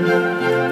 Música